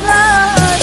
love.